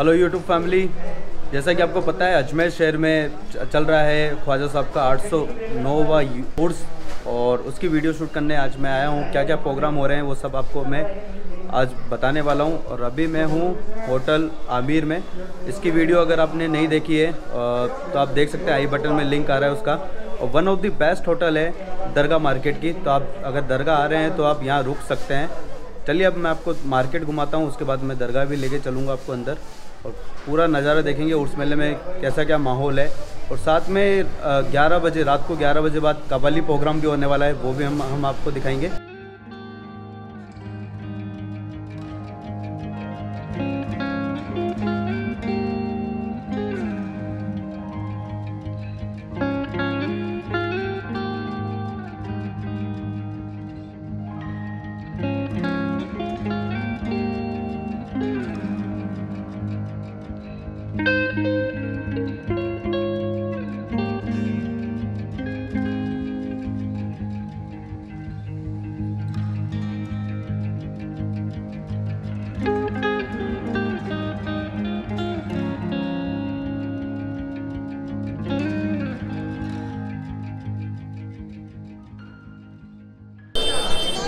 Hello YouTube family जैसा कि आपको पता है, अजमेर शहर में चल रहा है ख्वाजा साहब का 809वां कोर्स और उसकी वीडियो शूट करने आज मैं आया हूँ। क्या क्या प्रोग्राम हो रहे हैं वो सब आपको मैं आज बताने वाला हूँ। और अभी मैं हूँ होटल आमिर में। इसकी वीडियो अगर आपने नहीं देखी है तो आप देख सकते हैं, आई बटन में लिंक आ रहा है उसका। और one of the best hotel है दरगाह मार्केट की। तो आप अगर दरगाह आ रहे हैं तो आप यहाँ रुक सकते हैं। चलिए, अब मैं आपको मार्केट घुमाता हूँ, उसके बाद मैं दरगाह भी लेके चलूँगा आपको अंदर। और पूरा नज़ारा देखेंगे उर्स मेले में कैसा क्या माहौल है। और साथ में ग्यारह बजे, रात को ग्यारह बजे बाद कबाली प्रोग्राम भी होने वाला है, वो भी हम हम आपको दिखाएँगे।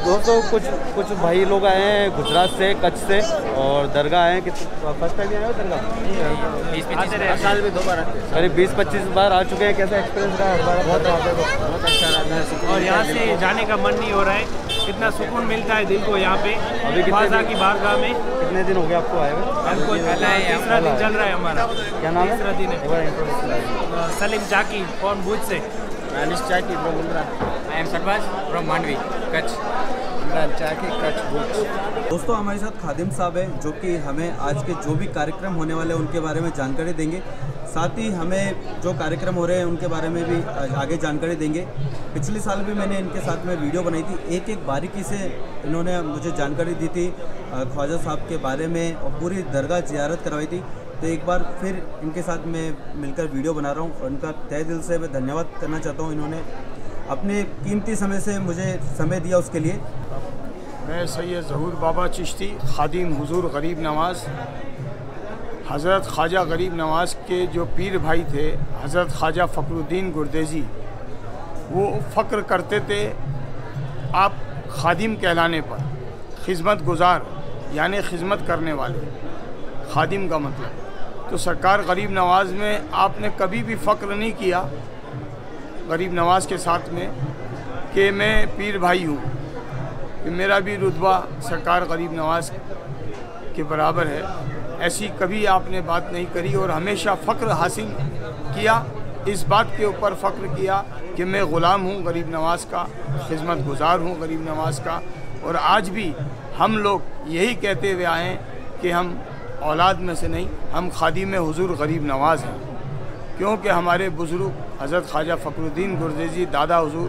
दोस्तों कुछ कुछ भाई लोग आए हैं गुजरात से कच्छ से और दरगाह आए हैं किस फ़र्स्ट टाइम आए हो दरगाह? साल में दो बार आते हैं। करीब बीस पच्चीस बार आ चुके हैं। कैसा एक्सपीरियंस रहा? हर बार बहुत बहुत अच्छा रहता है और यहाँ से जाने का मन नहीं हो रहा है। कितना सुकून मिलता है दिल को यहाँ पे। अभी कितने की बारगाह में। कितने दिन हो गए आपको आए हुए? हमको तीसरा दिन चल रहा है हमारा। क्या नाम है? तीसरा दिन है। सलीम जाकी कौन? भुज से। चाकी from I am Sarbaz from Mandvi Kutch दोस्तों हमारे साथ खादिम साहब हैं जो कि हमें आज के जो भी कार्यक्रम होने वाले हैं उनके बारे में जानकारी देंगे। साथ ही हमें जो कार्यक्रम हो रहे हैं उनके बारे में भी आगे जानकारी देंगे। पिछले साल भी मैंने इनके साथ में वीडियो बनाई थी। एक एक बारीकी से इन्होंने मुझे जानकारी दी थी ख्वाजा साहब के बारे में और पूरी दरगाह जियारत करवाई थी। तो एक बार फिर इनके साथ मैं मिलकर वीडियो बना रहा हूँ और इनका तय दिल से मैं धन्यवाद करना चाहता हूँ इन्होंने। अपने कीमती समय से मुझे समय दिया उसके लिए। मैं सैयद ज़हूर बाबा चिश्ती, खादिम हुजूर गरीब नवाज़, हज़रत ख्वाजा गरीब नवाज़ के जो पीर भाई थे, हज़रत ख्वाजा फ़खरुद्दीन गुरदेजी, वो फ़क्र करते थे आप खादिम कहलाने पर, खिदमत गुजार, यानी खिदमत करने वाले। खादिम का मतलब। तो सरकार गरीब नवाज़ में आपने कभी भी फ़क्र नहीं किया गरीब नवाज़ के साथ में कि मैं पीर भाई हूँ। मेरा भी रुतबा सरकार गरीब नवाज़ के बराबर है। ऐसी कभी आपने बात नहीं करी और हमेशा फ़ख्र हासिल किया, इस बात के ऊपर फ़ख्र किया कि मैं ग़ुलाम हूँ, गरीब नवाज़ का खिदमत गुजार हूँ, गरीब नवाज़ का। और आज भी हम लोग यही कहते हुए आए कि हम औलाद में से नहीं, हम खादी में हुजूर गरीब नवाज़ हैं। क्योंकि हमारे बुज़ुर्ग हज़रत ख्वाजा फ़खरुद्दीन गुरदेजी दादा हजूर,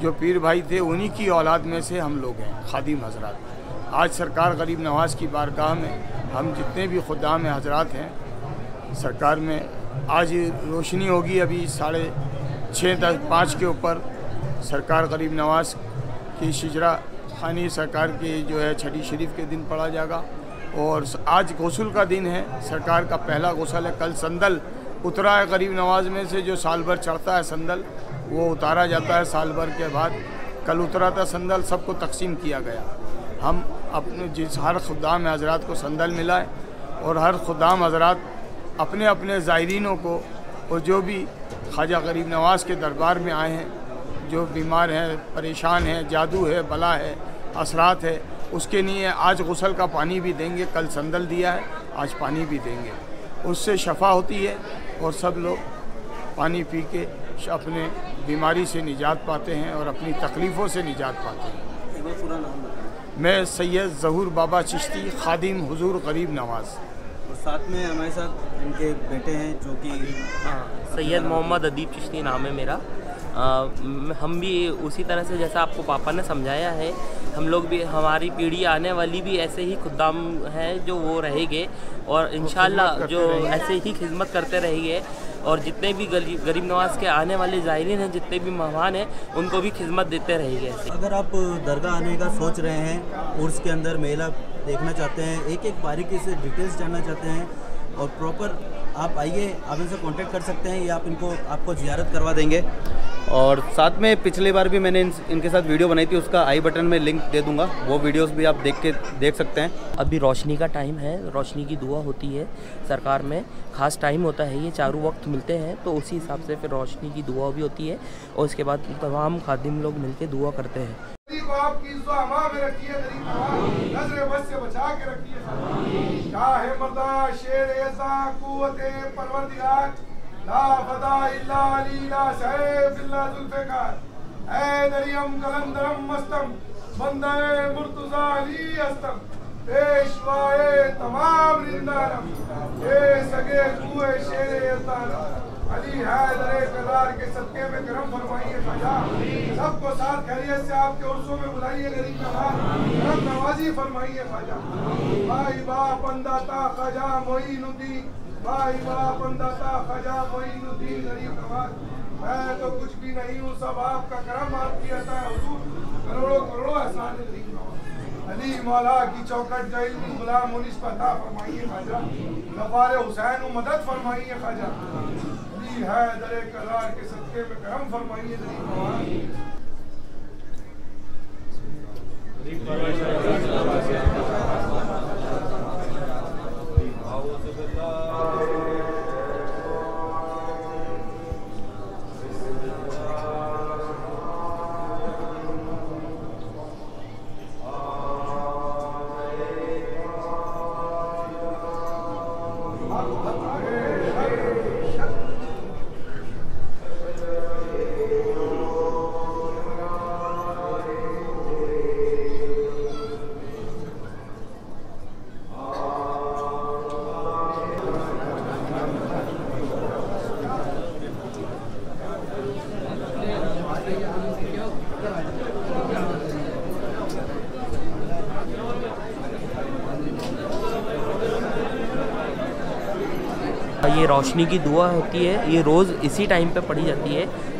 जो पीर भाई थे, उन्हीं की औलाद में से हम लोग हैं, खादिम हजरात। आज सरकार गरीब नवाज़ की बारगाह में हम जितने भी खुदाम हजरात हैं, सरकार में आज रोशनी होगी अभी साढ़े छः दस, पाँच के ऊपर सरकार गरीब नवाज़ की शिजरा खानी सरकार की जो है छठी शरीफ के दिन पढ़ा जाएगा। और आज गौसल का दिन है, सरकार का पहला गौसल है, कल संदल उतरा है गरीब नवाज़ में से, जो साल भर चढ़ता है संदल, वो उतारा जाता है साल भर के बाद। कल उतरा था संदल, सबको तकसीम किया गया। हम अपने, जिस, हर खुदाम हजरात को संदल मिला है, और हर खुदाम हजरात अपने अपने ज़ायरीनों को, और जो भी ख्वाजा गरीब नवाज़ के दरबार में आए हैं, जो बीमार हैं, परेशान हैं, जादू है, बला है, असरात है, उसके लिए आज गसल का पानी भी देंगे, कल संदल दिया है, आज पानी भी देंगे। उससे शफा होती है और सब लोग पानी पी के अपने बीमारी से निजात पाते हैं और अपनी तकलीफ़ों से निजात पाते हैं। मैं सैयद ज़हूर बाबा चिश्ती खादिम हुजूर गरीब नवाज़। और साथ में हमारे साथ इनके बेटे हैं जो कि हाँ सैयद मोहम्मद अदीब चिश्ती नाम है मेरा। आ, हम भी उसी तरह से जैसा आपको पापा ने समझाया है हम लोग भी हमारी पीढ़ी आने वाली भी ऐसे ही खुदाम हैं जो वो रहेंगे और इन जो ऐसे ही खिदमत करते रहेंगे और जितने भी गरीब गरीब नवाज़ के आने वाले ज़ायरीन हैं जितने भी मेहमान हैं उनको भी खिदमत देते रहेंगे अगर आप दरगाह आने का सोच रहे हैं उर्स के अंदर मेला देखना चाहते हैं एक एक बारीकी से डिटेल्स जानना चाहते हैं और प्रॉपर आप आइए आप इनसे कांटेक्ट कर सकते हैं या आप इनको आपको जियारत करवा देंगे। और साथ में पिछली बार भी मैंने इन, इनके साथ वीडियो बनाई थी उसका आई बटन में लिंक दे दूँगा। वो वीडियोस भी आप देख के देख सकते हैं। अभी रोशनी का टाइम है रोशनी की दुआ होती है सरकार में। ख़ास टाइम होता है ये चारों वक्त मिलते हैं तो उसी हिसाब से फिर रोशनी की दुआ भी होती है और उसके बाद तमाम खादिम लोग मिलके दुआ करते हैं। आपकी ला फदा इल्ला अली, ला सैफ इल्ला जुल्फिकार। ऐ दरियम कलंदरम मस्तम बंदे मुर्तजा अली अस्तम पेशवाए तमाम रिंदारम ये सगे कुए शेर यज़दान अली हैदर कदार के सदके में करम फरमाइए खाजा सबको साथ खैरियत से आपके उर्सों में बुलाइए, गरीब नवाज़। करम नवाजी फरमाइए खाजा भाई बाप अंदाता खाजा मोइनुद्दीन भाई अंदाता खाजा मोइनुद्दीन गरीब नवाज़ मैं तो कुछ भी नहीं हूँ, सब आपका करम आपकी अता हुजूर। करोड़ों करोड़ों एहसान अली मौला की चौकट जो इल्मी गुलाम मुनिस पर अता फरमाइए, खाजा। गफार हुसैन मदद फरमाइए, खाजा। अली है दरे करार के सदके में करम फरमाइए गरीब नवाज़ रोशनी की दुआ होती है, ये रोज़ इसी टाइम पे पढ़ी जाती है।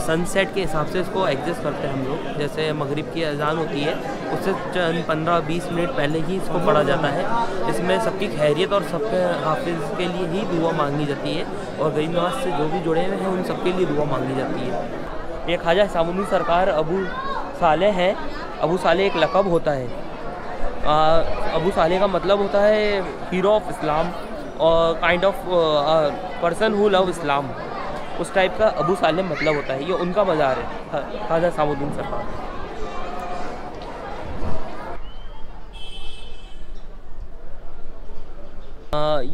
सनसेट के हिसाब से इसको एडजस्ट करते हैं हम लोग। जैसे मगरिब की अजान होती है, उससे चंद, पंद्रह, बीस मिनट पहले ही इसको पढ़ा जाता है। इसमें सबकी खैरियत और सबके हाफिज़ के लिए ही दुआ मांगी जाती है और गरीब नवाज़ से जो भी जुड़े हुए हैं, उन सबके लिए दुआ मांगी जाती है। ये ख्वाजा सामुद्दीन सरकार अबू साले हैं। अबू साले एक लकब होता है। अबू साले का मतलब होता है hero of Islam kind of person who love Islam उस टाइप का अबू सालेम मतलब होता है, ये उनका मज़ार है ख्वाजा सामुद्दीन सरकार।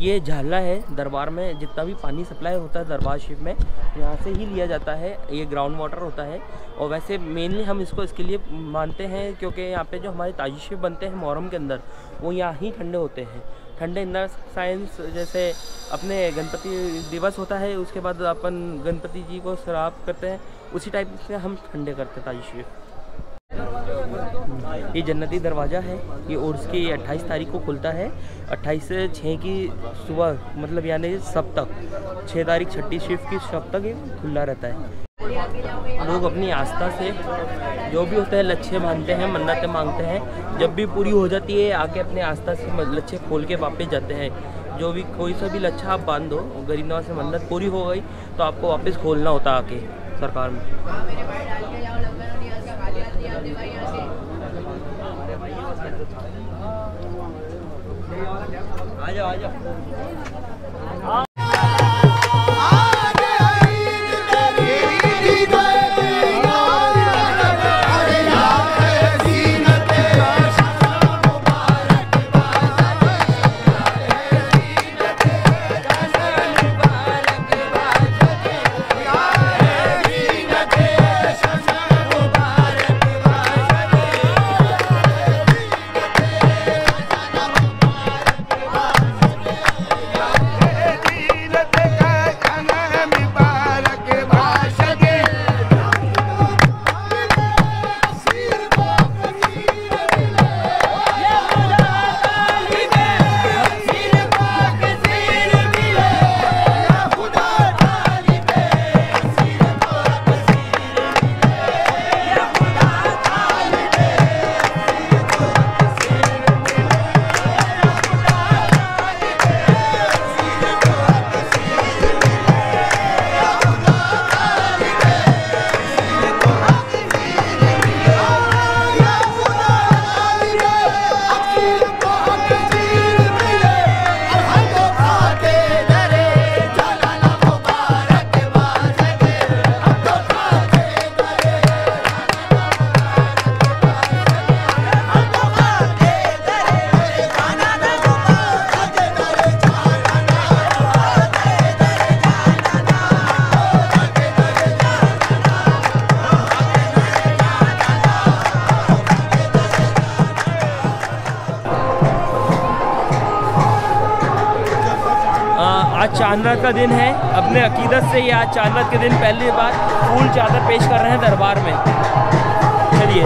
ये झाला है दरबार में, जितना भी पानी सप्लाई होता है दरबार शिप में, यहाँ से ही लिया जाता है, ये ग्राउंड वाटर होता है। और वैसे मेनली हम इसको इसके लिए मानते हैं, क्योंकि यहाँ पे जो हमारे ताजी शिप बनते हैं मुहर्रम के अंदर, वो यहाँ ही ठंडे होते हैं। ठंडे द साइंस जैसे अपने गणपति दिवस होता है, उसके बाद अपन गणपति जी को श्राप करते हैं। उसी टाइप से हम ठंडे करते हैं ताजी शिप ये जन्नती दरवाज़ा है। ये और उसकी अट्ठाईस तारीख को खुलता है। अट्ठाईस से छः की सुबह मतलब यानी सब तक छः तारीख छठी शिफ्ट की सब तक ये खुला रहता है। लोग अपनी आस्था से जो भी होता है, लच्छे बांधते हैं, मन्नतें मांगते हैं, जब भी पूरी हो जाती है, आके अपने आस्था से लच्छे खोल के वापस जाते हैं। जो भी, कोई सा भी लच्छा आप बाँध दो गरीब नवाज़ से मन्नत पूरी हो गई तो आपको वापस खोलना होता आके सरकार में। आ जाओ आ जाओ। चांदरात का दिन है अपने अकीदत से ये आज चांदरात के दिन पहली बार फूल चादर पेश कर रहे हैं दरबार में चलिए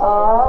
ó.